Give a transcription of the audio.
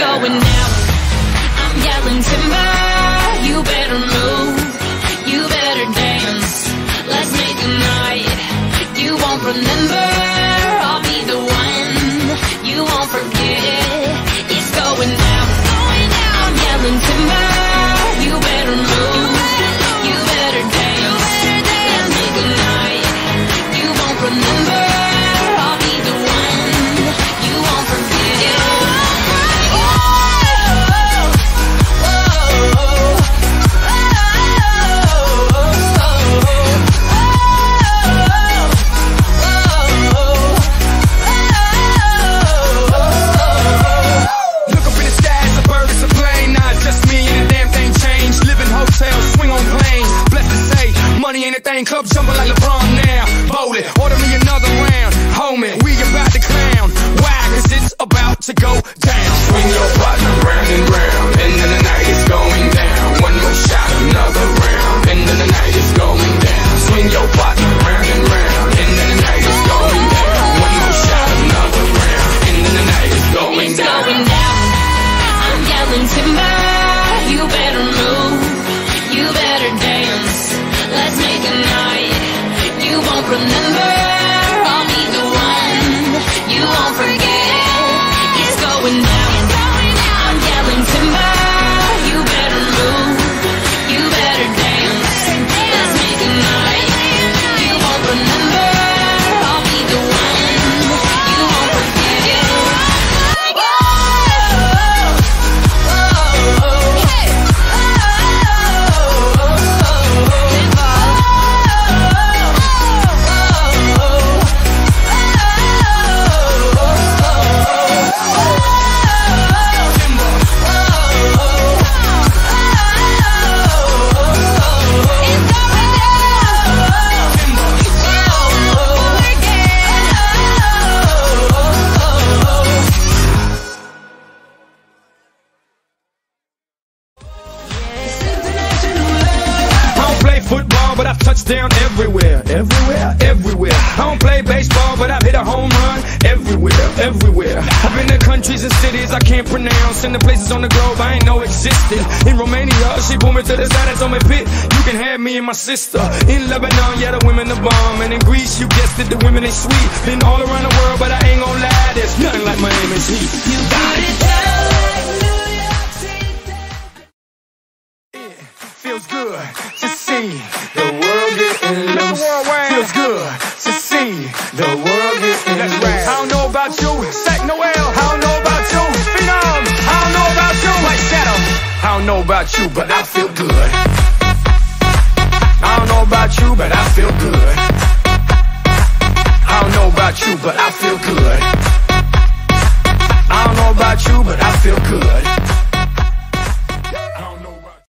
Going down. I'm yelling timber. You better move. You better dance. Let's make a night you won't remember. Ain't thing. Club jumping like LeBron now. Voli, order me another round. Homie, we about to clown. Why? Cause it's about to go remember. But I've touched down everywhere, everywhere, everywhere. I don't play baseball, but I've hit a home run everywhere, everywhere. I've been to countries and cities I can't pronounce, and the places on the globe I ain't know existed. In Romania, she pulled me to the side and told me, "Pit, you can have me and my sister." In Lebanon, yeah, the women are bomb, and in Greece, you guessed it, the women ain't sweet. Been all around the world, but I ain't gonna lie, there's nothing like Miami's heat. You got it. Feels good to see to see the world getting loose. I don't know about you, Sak Noel. I don't know about you, Phenom. I don't know about you, Mike Shadow. I don't know about you, but I feel good. I don't know about you, but I feel good. I don't know about you, but I feel good. I don't know about you, but I feel good.